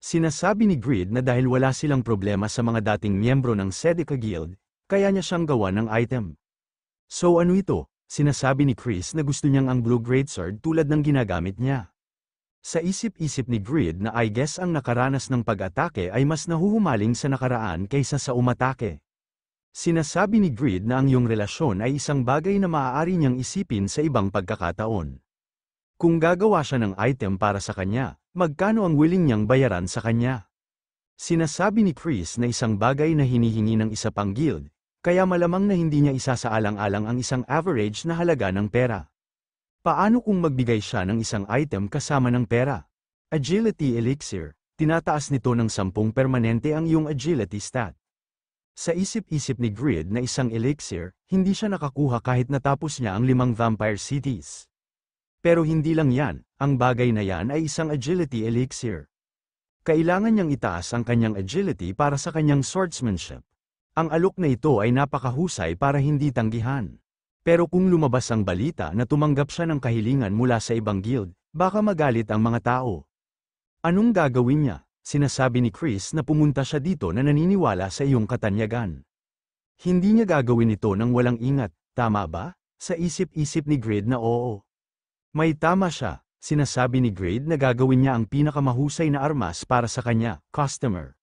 Sinasabi ni Grid na dahil wala silang problema sa mga dating miyembro ng Sedeca Guild, kaya niya siyang gawa ng item. So ano ito? Sinasabi ni Chris na gusto niyang ang Blue Greatsword tulad ng ginagamit niya. Sa isip-isip ni Grid na I guess ang nakaranas ng pag-atake ay mas nahuhumaling sa nakaraan kaysa sa umatake. Sinasabi ni Grid na ang iyong relasyon ay isang bagay na maaari niyang isipin sa ibang pagkakataon. Kung gagawa siya ng item para sa kanya, magkano ang willing niyang bayaran sa kanya? Sinasabi ni Chris na isang bagay na hinihingi ng isa pang guild, kaya malamang na hindi niya isasaalang-alang ang isang average na halaga ng pera. Paano kung magbigay siya ng isang item kasama ng pera? Agility Elixir, tinataas nito ng sampung permanente ang iyong agility stat. Sa isip-isip ni Grid na isang elixir, hindi siya nakakuha kahit natapos niya ang limang vampire cities. Pero hindi lang yan, ang bagay na yan ay isang agility elixir. Kailangan niyang itaas ang kanyang agility para sa kanyang swordsmanship. Ang alok na ito ay napakahusay para hindi tanggihan. Pero kung lumabas ang balita na tumanggap siya ng kahilingan mula sa ibang guild, baka magalit ang mga tao. Anong gagawin niya? Sinasabi ni Chris na pumunta siya dito na naniniwala sa iyong katanyagan. Hindi niya gagawin ito nang walang ingat, tama ba? Sa isip-isip ni Grid na oo. May tama siya, sinasabi ni Grade na gagawin niya ang pinakamahusay na armas para sa kanya, customer.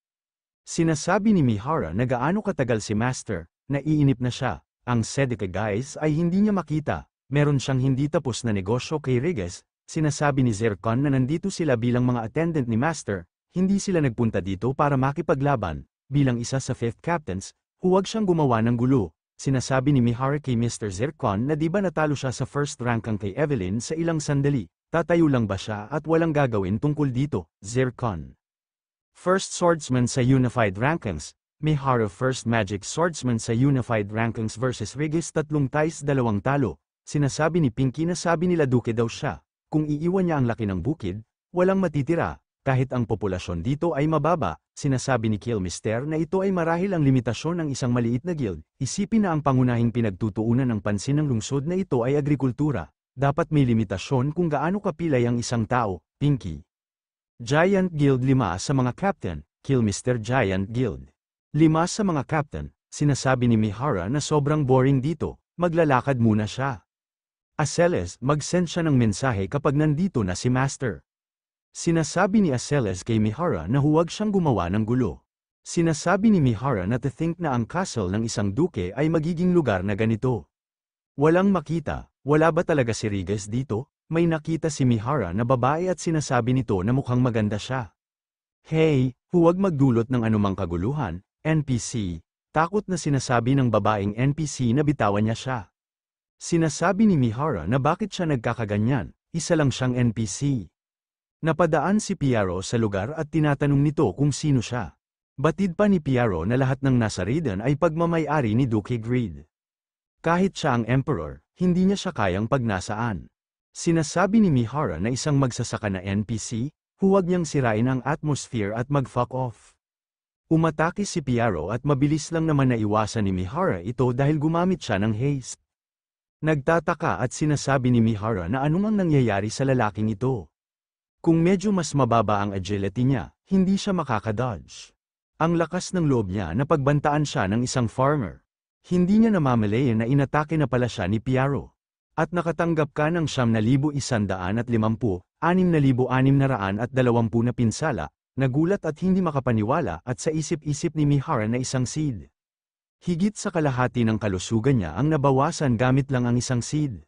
Sinasabi ni Mihara na gaano katagal si Master, naiinip na siya, ang Sedeca guys ay hindi niya makita, meron siyang hindi tapos na negosyo kay Riges, sinasabi ni Zircon na nandito sila bilang mga attendant ni Master, hindi sila nagpunta dito para makipaglaban, bilang isa sa fifth captains, huwag siyang gumawa ng gulo, Sinasabi ni Mihara kay Mr. Zircon na di ba natalo siya sa first rank ang kay Evelyn sa ilang sandali, tatayo lang ba siya at walang gagawin tungkol dito, Zircon. First Swordsman sa Unified Rankings, Mihara First Magic Swordsman sa Unified Rankings versus Regis tatlong ties dalawang talo, sinasabi ni Pinky na sabi nila duke daw siya, kung iiwan niya ang laki ng bukid, walang matitira, kahit ang populasyon dito ay mababa, sinasabi ni Kilmister na ito ay marahil ang limitasyon ng isang maliit na guild, isipin na ang pangunahing pinagtutuunan ng pansin ng lungsod na ito ay agrikultura, dapat may limitasyon kung gaano kapilay ang isang tao, Pinky. Giant Guild 5 sa mga captain, Kilmister Giant Guild. 5 sa mga captain, sinasabi ni Mihara na sobrang boring dito, maglalakad muna siya. Aceles, mag-send siya ng mensahe kapag nandito na si Master. Sinasabi ni Aceles kay Mihara na huwag siyang gumawa ng gulo. Sinasabi ni Mihara na to think na ang castle ng isang duke ay magiging lugar na ganito. Walang makita, wala ba talaga si Rigas dito? May nakita si Mihara na babae at sinasabi nito na mukhang maganda siya. Hey, huwag magdulot ng anumang kaguluhan, NPC. Takot na sinasabi ng babaeng NPC na bitawan niya siya. Sinasabi ni Mihara na bakit siya nagkakaganyan, isa lang siyang NPC. Napadaan si Piero sa lugar at tinatanong nito kung sino siya. Batid pa ni Piero na lahat ng nasa Raiden ay pagmamayari ni Duke Greed. Kahit siya ang emperor, hindi niya siya kayang pagnasaan. Sinasabi ni Mihara na isang magsasaka na NPC, huwag niyang sirain ang atmosphere at mag-fuck off. Umatake si Piero at mabilis lang naman naiwasan ni Mihara ito dahil gumamit siya ng haste. Nagtataka at sinasabi ni Mihara na anong ang nangyayari sa lalaking ito. Kung medyo mas mababa ang agility niya, hindi siya makakadodge. Ang lakas ng loob niya na pagbantaan siya ng isang farmer. Hindi niya namamalayan na inatake na pala siya ni Piaro. At nakatanggap ka ng siyam na libo isandaan at limampu, anim na libo anim na raan at dalawampu na pinsala, nagulat at hindi makapaniwala at sa isip-isip ni Mihara na isang seed. Higit sa kalahati ng kalusugan niya ang nabawasan gamit lang ang isang seed.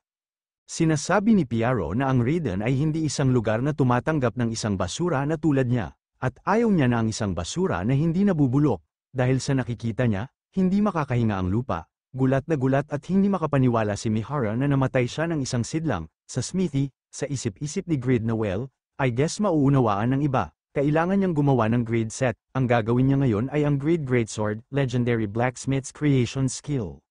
Sinasabi ni Piero na ang Raiden ay hindi isang lugar na tumatanggap ng isang basura na tulad niya, at ayaw niya na ang isang basura na hindi nabubulok, dahil sa nakikita niya, hindi makakahinga ang lupa. Gulat na gulat at hindi makapaniwala si Mihara na namatay siya ng isang sidlang, sa smithy, sa isip-isip ni Grid na well, I guess mauunawaan ng iba, kailangan niyang gumawa ng grade set, ang gagawin niya ngayon ay ang Grade Greatsword, Legendary Blacksmith's Creation Skill.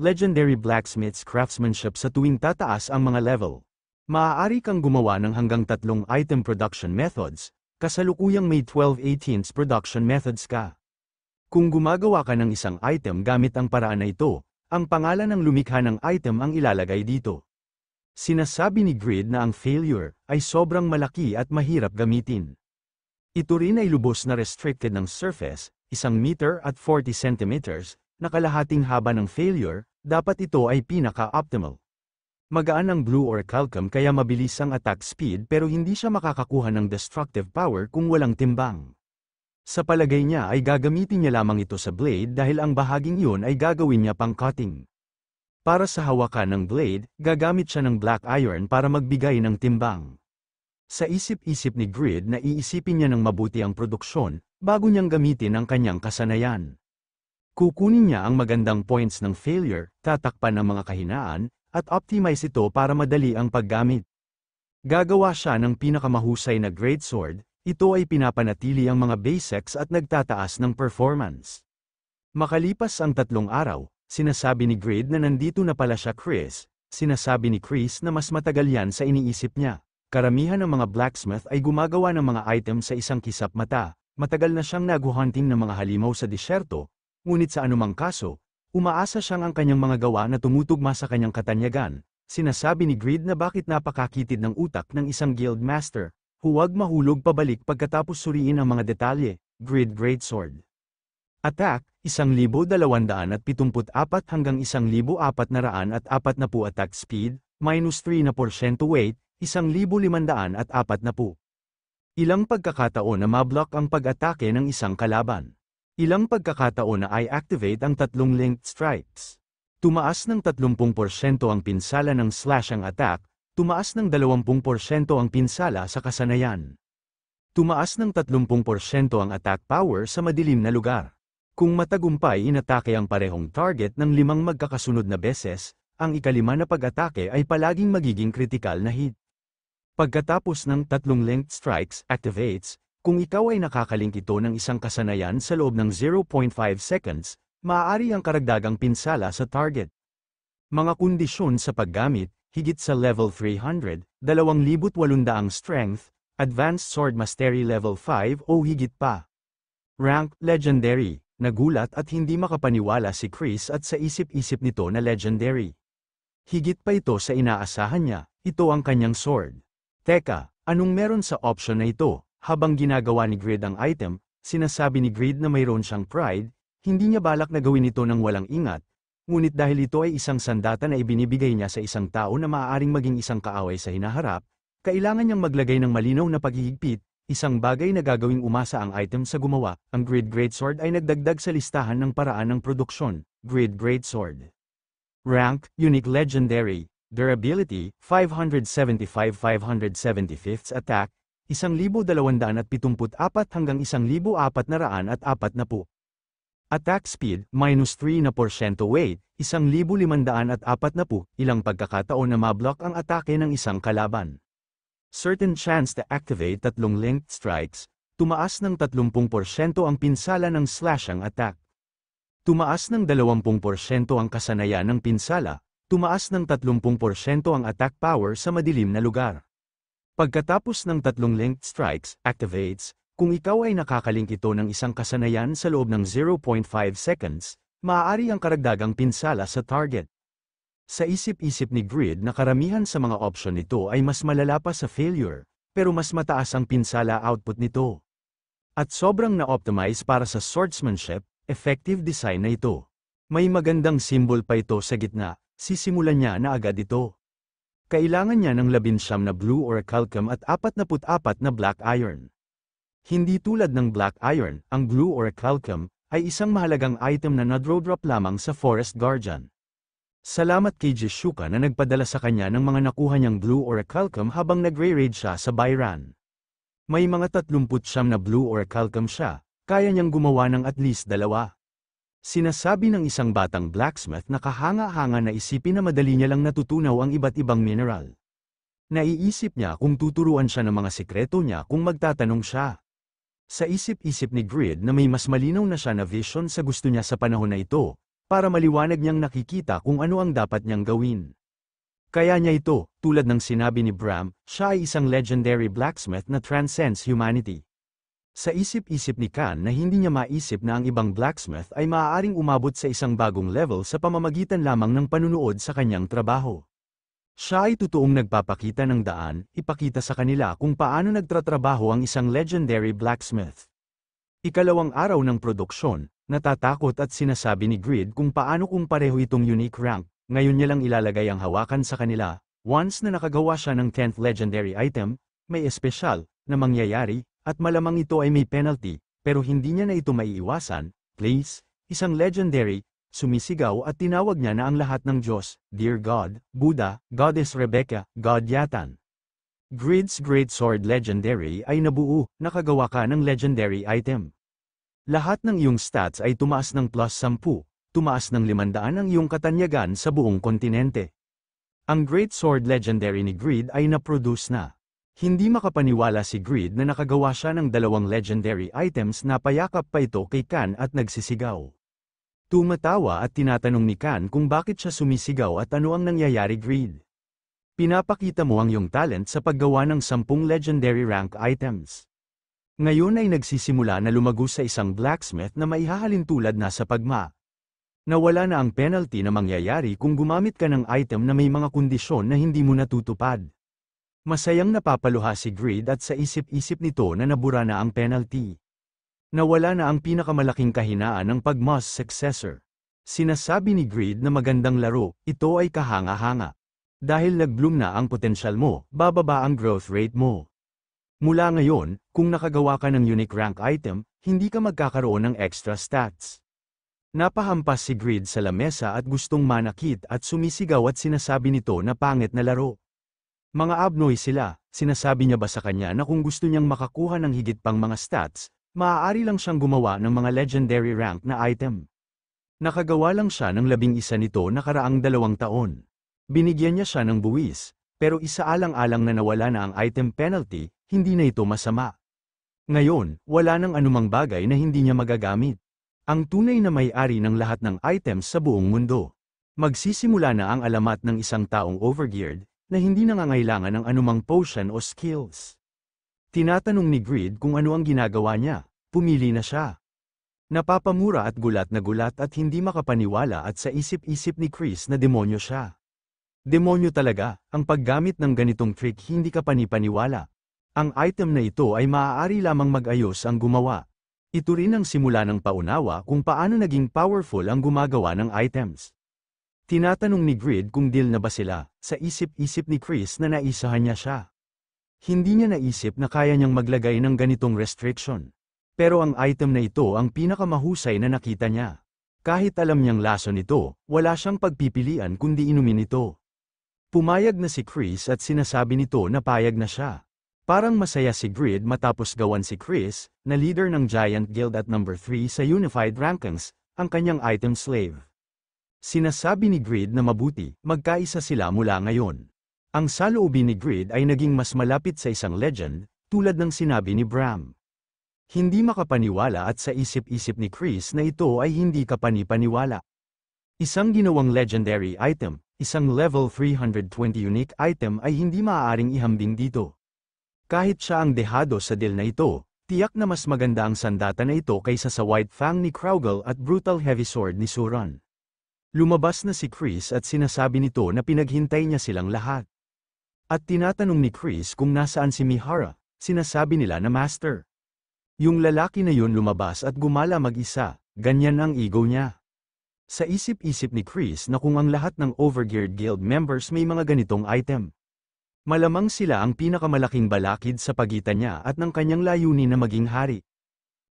Legendary Blacksmith's Craftsmanship sa tuwing tataas ang mga level. Maaari kang gumawa ng hanggang tatlong item production methods, kasalukuyang may 12 18 production methods ka. Kung gumagawa ka ng isang item gamit ang paraan na ito, ang pangalan ng lumikha ng item ang ilalagay dito. Sinasabi ni Grid na ang failure ay sobrang malaki at mahirap gamitin. Ito rin ay lubos na restricted ng surface, isang meter at 40 centimeters, na kalahating haba ng failure, dapat ito ay pinaka-optimal. Magaan ang blue or calcum kaya mabilis ang attack speed pero hindi siya makakakuha ng destructive power kung walang timbang. Sa palagay niya ay gagamitin niya lamang ito sa blade dahil ang bahaging iyon ay gagawin niya pang cutting. Para sa hawakan ng blade, gagamit siya ng black iron para magbigay ng timbang. Sa isip-isip ni Grid na iisipin niya ng mabuti ang produksyon, bago niyang gamitin ang kanyang kasanayan. Kukunin niya ang magandang points ng failure, tatakpan ang mga kahinaan, at optimize ito para madali ang paggamit. Gagawa siya ng pinakamahusay na great sword, ito ay pinapanatili ang mga basics at nagtataas ng performance. Makalipas ang tatlong araw, sinasabi ni Grid na nandito na pala siya Chris, sinasabi ni Chris na mas matagal yan sa iniisip niya. Karamihan ng mga blacksmith ay gumagawa ng mga item sa isang kisap mata, matagal na siyang naguhunting ng mga halimaw sa disyerto, Ngunit sa anumang kaso, umaasa siyang ang kanyang mga gawa na tumutugma sa kanyang katanyagan. Sinasabi ni Grid na bakit napakakitid ng utak ng isang guild master. Huwag mahulog pabalik pagkatapos suriin ang mga detalye. Grid Greatsword. Attack, 1,274 hanggang 1,440 attack speed, minus 3 na porsyento weight, 1,540. Ilang pagkakataon na mablock ang pag-atake ng isang kalaban. Ilang pagkakataon na i-activate ang tatlong linked strikes. Tumaas ng 30% ang pinsala ng slash ang attack, tumaas ng 20% ang pinsala sa kasanayan. Tumaas ng 30% ang attack power sa madilim na lugar. Kung matagumpay inatake ang parehong target ng limang magkakasunod na beses, ang ikalima na pag-atake ay palaging magiging critical na hit. Pagkatapos ng tatlong linked strikes activates, kung ikaw ay nakakalink ito ng isang kasanayan sa loob ng 0.5 seconds, maaari ang karagdagang pinsala sa target. Mga kondisyon sa paggamit, higit sa level 300, 2,800 strength, advanced sword mastery level 5 o higit pa. Rank, legendary, nagulat at hindi makapaniwala si Chris at sa isip-isip nito na legendary. Higit pa ito sa inaasahan niya, ito ang kanyang sword. Teka, anong meron sa option na ito? Habang ginagawa ni Grid ang item, sinasabi ni Grid na mayroon siyang pride, hindi niya balak na gawin ito ng walang ingat, ngunit dahil ito ay isang sandata na ibinibigay niya sa isang tao na maaaring maging isang kaaway sa hinaharap, kailangan niyang maglagay ng malinaw na paghihigpit, isang bagay na gagawing umasa ang item sa gumawa, ang Grid Greatsword ay nagdagdag sa listahan ng paraan ng produksyon, Grid Greatsword. Rank, Unique Legendary, Durability, 575-575 Attack, 1,274 hanggang 1,440. Attack speed, minus 3 na porsyento weight, 1,540, ilang pagkakataon na mablock ang atake ng isang kalaban. Certain chance to activate tatlong linked strikes, tumaas ng 30% ang pinsala ng slash ang attack. Tumaas ng 20% ang kasanayan ng pinsala, tumaas ng 30% ang attack power sa madilim na lugar. Pagkatapos ng tatlong linked strikes, activates, kung ikaw ay nakakalink ito ng isang kasanayan sa loob ng 0.5 seconds, maaari ang karagdagang pinsala sa target. Sa isip-isip ni Grid na karamihan sa mga option nito ay mas malala pa sa failure, pero mas mataas ang pinsala output nito. At sobrang na-optimize para sa swordsmanship, effective design na ito. May magandang symbol pa ito sa gitna, sisimulan niya na agad ito. Kailangan niya ng labinsyam na blue or calcum at 44 na black iron. Hindi tulad ng black iron, ang blue or calcum ay isang mahalagang item na nadrodrop lamang sa Forest Guardian. Salamat kay Jishuka na nagpadala sa kanya ng mga nakuha niyang blue or calcum habang nagre-raid siya sa Bayran. May mga 39 na blue or calcum siya, kaya niyang gumawa ng at least dalawa. Sinasabi ng isang batang blacksmith na kahanga-hanga na isipin na madali niya lang natutunaw ang iba't ibang mineral. Naiisip niya kung tuturuan siya ng mga sikreto niya kung magtatanong siya. Sa isip-isip ni Grid na may mas malinaw na siya na vision sa gusto niya sa panahon na ito, para maliwanag niyang nakikita kung ano ang dapat niyang gawin. Kaya niya ito, tulad ng sinabi ni Bram, siya ay isang legendary blacksmith na transcends humanity. Sa isip-isip ni Khan na hindi niya maisip na ang ibang blacksmith ay maaaring umabot sa isang bagong level sa pamamagitan lamang ng panunood sa kanyang trabaho. Siya ay totoong nagpapakita ng daan, ipakita sa kanila kung paano nagtratrabaho ang isang legendary blacksmith. Ikalawang araw ng produksyon, natatakot at sinasabi ni Grid kung paano kung pareho itong unique rank, ngayon niya lang ilalagay ang hawakan sa kanila, once na nakagawa siya ng 10th legendary item, may espesyal, na mangyayari, at malamang ito ay may penalty, pero hindi niya na ito maiiwasan, please, isang legendary, Sumisigaw at tinawag niya na ang lahat ng Diyos, Dear God, Buddha, Goddess Rebecca, God Yatan. Grid's Great Sword Legendary ay nabuo, nakagawa ka ng legendary item. Lahat ng iyong stats ay tumaas ng plus 10, tumaas ng 500 ang iyong katanyagan sa buong kontinente. Ang Great Sword Legendary ni Grid ay na-produce na. Hindi makapaniwala si Grid na nakagawa siya ng dalawang legendary items na payakap pa ito kay Kan at nagsisigaw. Tumatawa at tinatanong ni Kan kung bakit siya sumisigaw at ano ang nangyayari Greed. Pinapakita mo ang iyong talent sa paggawa ng sampung legendary rank items. Ngayon ay nagsisimula na lumago sa isang blacksmith na maihahalin tulad na sa pagma. Nawala na ang penalty na mangyayari kung gumamit ka ng item na may mga kondisyon na hindi mo natutupad. Masayang napapaluha si Greed at sa isip-isip nito na nabura na ang penalty. Nawala na ang pinakamalaking kahinaan ng pagmas successor. Sinasabi ni Greed na magandang laro, ito ay kahanga-hanga. Dahil nag-bloom na ang potensyal mo, bababa ang growth rate mo. Mula ngayon, kung nakagawa ka ng unique rank item, hindi ka magkakaroon ng extra stats. Napahampas si Greed sa lamesa at gustong manakit at sumisigaw at sinasabi nito na pangit na laro. Mga abnoy sila, sinasabi niya ba sa kanya na kung gusto niyang makakuha ng higit pang mga stats, Maaari lang siyang gumawa ng mga legendary rank na item. Nakagawa lang siya ng labing isa nito nakaraang dalawang taon. Binigyan niya siya ng buwis, pero isaalang-alang na nawala na ang item penalty, hindi na ito masama. Ngayon, wala nang anumang bagay na hindi niya magagamit. Ang tunay na may-ari ng lahat ng items sa buong mundo. Magsisimula na ang alamat ng isang taong overgeared, na hindi nangangailangan ng anumang potion o skills. Tinatanong ni Grid kung ano ang ginagawa niya, pumili na siya. Napapamura at gulat na gulat at hindi makapaniwala at sa isip-isip ni Chris na demonyo siya. Demonyo talaga, ang paggamit ng ganitong trick hindi ka panipaniwala. Ang item na ito ay maaari lamang mag-ayos ang gumawa. Ito rin ang simula ng paunawa kung paano naging powerful ang gumagawa ng items. Tinatanong ni Grid kung deal na ba sila, sa isip-isip ni Chris na naisahan niya siya. Hindi niya naisip na kaya niyang maglagay ng ganitong restriction. Pero ang item na ito ang pinakamahusay na nakita niya. Kahit alam niyang laso nito, wala siyang pagpipilian kundi inumin ito. Pumayag na si Chris at sinasabi nito na payag na siya. Parang masaya si Grid matapos gawan si Chris, na leader ng Giant Guild at number 3 sa Unified Rankings, ang kanyang item slave. Sinasabi ni Grid na mabuti, magkaisa sila mula ngayon. Ang saloobin ni Grid ay naging mas malapit sa isang legend, tulad ng sinabi ni Bram. Hindi makapaniwala at sa isip-isip ni Chris na ito ay hindi kapanipaniwala. Isang ginawang legendary item, isang level 320 unique item ay hindi maaaring ihambing dito. Kahit siya ang dehado sa deal na ito, tiyak na mas maganda ang sandata na ito kaysa sa White Fang ni Kraugle at Brutal Heavy Sword ni Suran. Lumabas na si Chris at sinasabi nito na pinaghintay niya silang lahat. At tinatanong ni Chris kung nasaan si Mihara, sinasabi nila na master. Yung lalaki na yun lumabas at gumala mag-isa, ganyan ang ego niya. Sa isip-isip ni Chris na kung ang lahat ng Overgeared Guild members may mga ganitong item. Malamang sila ang pinakamalaking balakid sa pagitan niya at ng kanyang layunin na maging hari.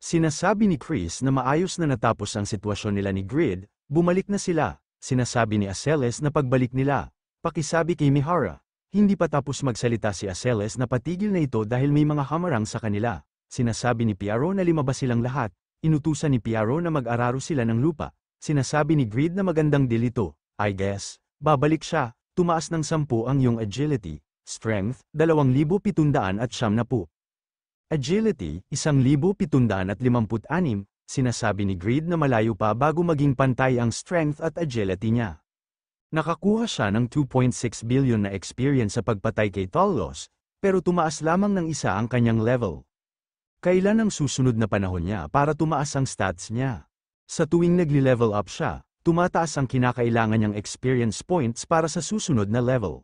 Sinasabi ni Chris na maayos na natapos ang sitwasyon nila ni Grid, bumalik na sila, sinasabi ni Aceles na pagbalik nila, pakisabi kay Mihara, hindi pa tapos magsalita si Aceles na patigil na ito dahil may mga hamarang sa kanila. Sinasabi ni Piaro na limabas silang lahat, inutusan ni Piaro na mag-araro sila ng lupa. Sinasabi ni Greed na magandang deal ito, I guess. Babalik siya, tumaas ng sampu ang iyong agility, strength, 2,700 at siyam na po. Agility, 1,756, sinasabi ni Greed na malayo pa bago maging pantay ang strength at agility niya. Nakakuha siya ng 2.6 billion na experience sa pagpatay kay Talos, pero tumaas lamang ng isa ang kanyang level. Kailan ang susunod na panahon niya para tumaas ang stats niya? Sa tuwing nagli-level up siya, tumataas ang kinakailangan niyang experience points para sa susunod na level.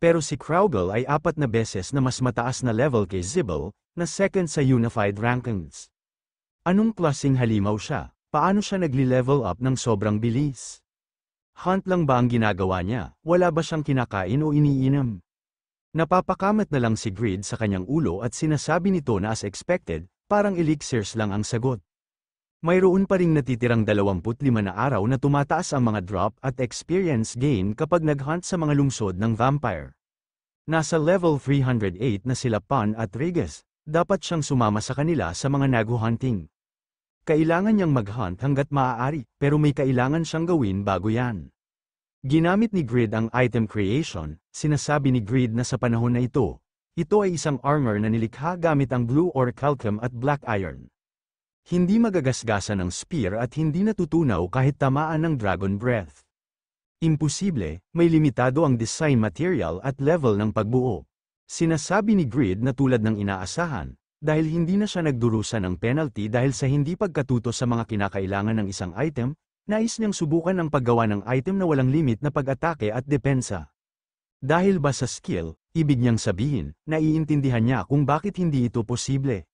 Pero si Kraugle ay apat na beses na mas mataas na level kay Zibble, na second sa Unified Rankings. Anong klaseng halimaw siya? Paano siya nagli-level up ng sobrang bilis? Hunt lang ba ang ginagawa niya? Wala ba siyang kinakain o iniinom? Napapakamat na lang si Grid sa kanyang ulo at sinasabi nito na as expected, parang elixirs lang ang sagot. Mayroon pa ring natitirang 25 na araw na tumataas ang mga drop at experience gain kapag nag-hunt sa mga lungsod ng vampire. Nasa level 308 na sila Pan at Regis, dapat siyang sumama sa kanila sa mga nagu-hunting. Kailangan niyang mag-hunt hanggat maaari, pero may kailangan siyang gawin bago yan. Ginamit ni Grid ang item creation, sinasabi ni Grid na sa panahon na ito, ito ay isang armor na nilikha gamit ang blue or calcum at black iron. Hindi magagasgasan ng spear at hindi natutunaw kahit tamaan ng dragon breath. Imposible, may limitado ang design material at level ng pagbuo. Sinasabi ni Grid na tulad ng inaasahan, dahil hindi na siya nagdurusa ng penalty dahil sa hindi pagkatuto sa mga kinakailangan ng isang item, Nais niyang subukan ang paggawa ng item na walang limit na pag-atake at depensa. Dahil ba sa skill, ibig niyang sabihin, naiintindihan niya kung bakit hindi ito posible.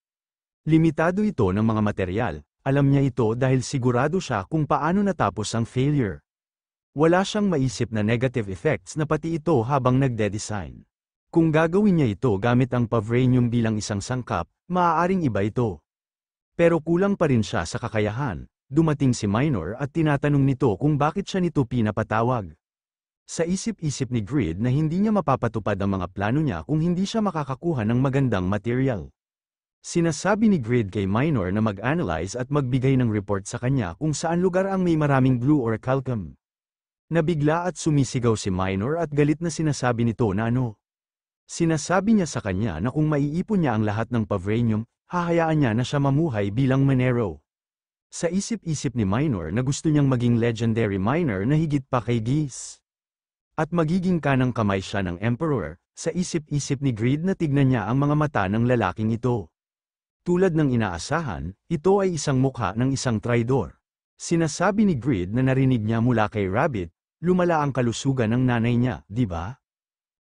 Limitado ito ng mga material, alam niya ito dahil sigurado siya kung paano natapos ang failure. Wala siyang maisip na negative effects na pati ito habang nagde-design. Kung gagawin niya ito gamit ang Pavranium bilang isang sangkap, maaaring iba ito. Pero kulang pa rin siya sa kakayahan, Dumating si Minor at tinatanong nito kung bakit siya nito pinapatawag. Sa isip-isip ni Grid na hindi niya mapapatupad ang mga plano niya kung hindi siya makakakuha ng magandang material. Sinasabi ni Grid kay Minor na mag-analyze at magbigay ng report sa kanya kung saan lugar ang may maraming blue or calcum. Nabigla at sumisigaw si Minor at galit na sinasabi nito na ano. Sinasabi niya sa kanya na kung maiipon niya ang lahat ng Pavranium, hahayaan niya na siya mamuhay bilang Manero. Sa isip-isip ni Minor na gusto niyang maging legendary Minor na higit pa kay Geese. At magiging kanang kamay siya ng Emperor, sa isip-isip ni Greed na tignan niya ang mga mata ng lalaking ito. Tulad ng inaasahan, ito ay isang mukha ng isang traidor. Sinasabi ni Greed na narinig niya mula kay Rabbit, lumala ang kalusugan ng nanay niya, di ba?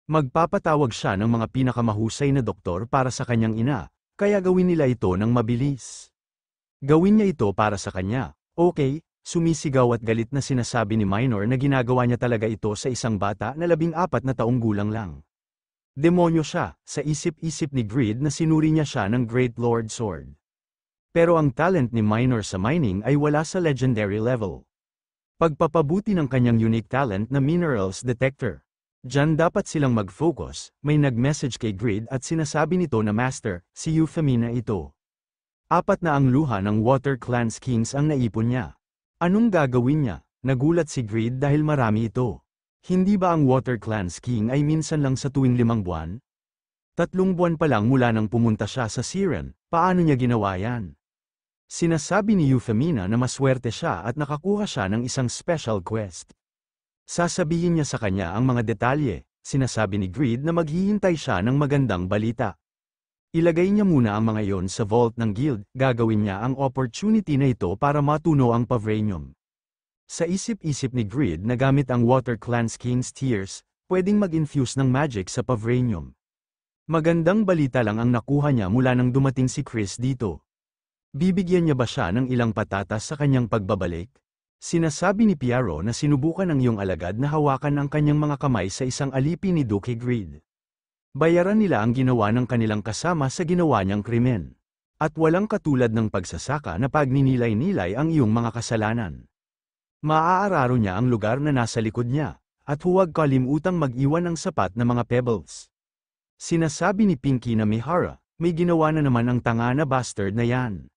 Magpapatawag siya ng mga pinakamahusay na doktor para sa kanyang ina, kaya gawin nila ito ng mabilis. Gawin niya ito para sa kanya. Okay, sumisigaw at galit na sinasabi ni Minor na ginagawa niya talaga ito sa isang bata na labing apat na taong gulang lang. Demonyo siya, sa isip-isip ni Greed na sinuri niya siya ng Great Lord Sword. Pero ang talent ni Minor sa mining ay wala sa legendary level. Pagpapabuti ng kanyang unique talent na Minerals Detector. Diyan dapat silang mag-focus, may nag-message kay Grid at sinasabi nito na Master, si Euphemina ito. Apat na ang luha ng Water Clans Kings ang naipon niya. Anong gagawin niya? Nagulat si Greed dahil marami ito. Hindi ba ang Water Clans King ay minsan lang sa tuwing limang buwan? Tatlong buwan pa lang mula nang pumunta siya sa Siren, paano niya ginawa yan? Sinasabi ni Euphemina na maswerte siya at nakakuha siya ng isang special quest. Sasabihin niya sa kanya ang mga detalye, sinasabi ni Greed na maghihintay siya ng magandang balita. Ilagay niya muna ang mga yon sa vault ng guild, gagawin niya ang opportunity na ito para matuno ang Pavranium. Sa isip-isip ni Grid na gamit ang Water Clans King's Tears, pwedeng mag-infuse ng magic sa Pavranium. Magandang balita lang ang nakuha niya mula nang dumating si Chris dito. Bibigyan niya ba siya ng ilang patatas sa kanyang pagbabalik? Sinasabi ni Piero na sinubukan ng iyong alagad na hawakan ang kanyang mga kamay sa isang alipin ni Duke Grid. Bayaran nila ang ginawa ng kanilang kasama sa ginawa niyang krimen. At walang katulad ng pagsasaka na pagninilay-nilay ang iyong mga kasalanan. Maaararo niya ang lugar na nasa likod niya, at huwag kalimutang mag-iwan ng sapat na mga pebbles. Sinasabi ni Pinky na Mihara, may ginawa na naman ang tanga na bastard na yan.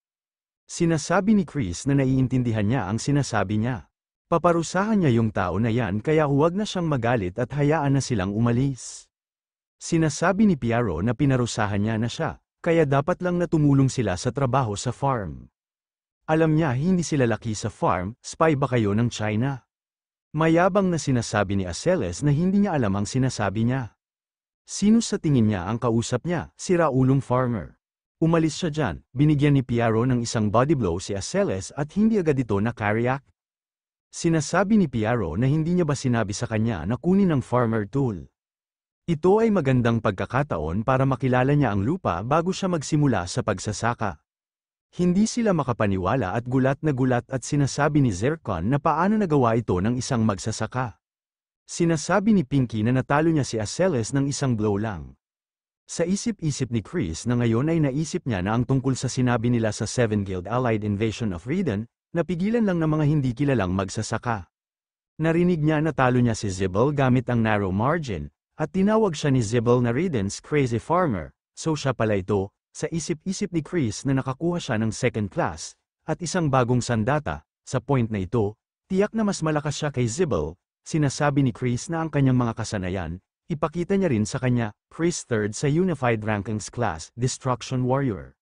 Sinasabi ni Chris na naiintindihan niya ang sinasabi niya. Paparusahan niya yung tao na yan kaya huwag na siyang magalit at hayaan na silang umalis. Sinasabi ni Piero na pinarusahan niya na siya, kaya dapat lang na tumulong sila sa trabaho sa farm. Alam niya hindi sila laki sa farm, spy ba kayo ng China? Mayabang na sinasabi ni Aceles na hindi niya alam ang sinasabi niya. Sino sa tingin niya ang kausap niya, si Raulong farmer? Umalis siya dyan, binigyan ni Piero ng isang body blow si Aceles at hindi agad ito na cardiac. Sinasabi ni Piero na hindi niya ba sinabi sa kanya na kunin ang farmer tool. Ito ay magandang pagkakataon para makilala niya ang lupa bago siya magsimula sa pagsasaka. Hindi sila makapaniwala at gulat na gulat at sinasabi ni Zircon na paano nagawa ito ng isang magsasaka. Sinasabi ni Pinky na natalo niya si Aceles ng isang blow lang. Sa isip-isip ni Chris na ngayon ay naisip niya na ang tungkol sa sinabi nila sa Seven Guild Allied Invasion of Reden, napigilan lang ng mga hindi kilalang magsasaka. Narinig niya na talo niya si Zibel gamit ang narrow margin, at tinawag siya ni Zibel na Reden's crazy farmer, so siya pala ito, sa isip-isip ni Chris na nakakuha siya ng second class, at isang bagong sandata, sa point na ito, tiyak na mas malakas siya kay Zibel, sinasabi ni Chris na ang kanyang mga kasanayan, ipakita niya rin sa kanya, Chris third sa Unified Rankings Class, Destruction Warrior.